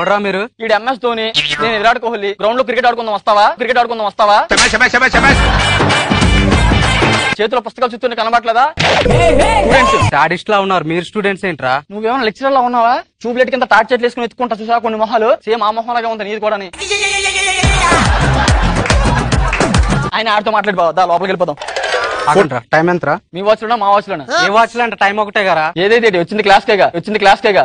ఎవడ్రా మీరు? ఈడు ఎంఎస్ ధోని నేను విరాట్ కోహ్లీ గ్రౌండ్లో క్రికెట్ ఆడుకుందాం వస్తావా? క్రికెట్ ఆడుకుందాం వస్తావా? చేతిలో పుస్తకాలు చూస్తుంటే కనబట్లేదా స్టాడిస్ట్ లా ఉన్నారు మీరు స్టూడెంట్స్ ఏంట్రా? నువ్వేమైనా లెక్చరర్ లా ఉన్నావా? చూపులెట్ కింద టార్చ్ చెట్లు వేసుకుని ఎత్తుకుంటా చూసా కొన్ని మొహాలు? సేమ్ ఆ మొహం లాగా ఉంది నీది కూడా ఆయన ఆడితో మాట్లాడి దా లోపలికి వెళ్ళిపోదాం. టైం ఎంతరా? మీ వాచ్ లోనా మా వాచ్ లోనా ఏ వాచ్ అంటే టైం ఒకటే కదా. ఏదైతే వచ్చింది క్లాస్ కేగా వచ్చింది క్లాస్ కేగా.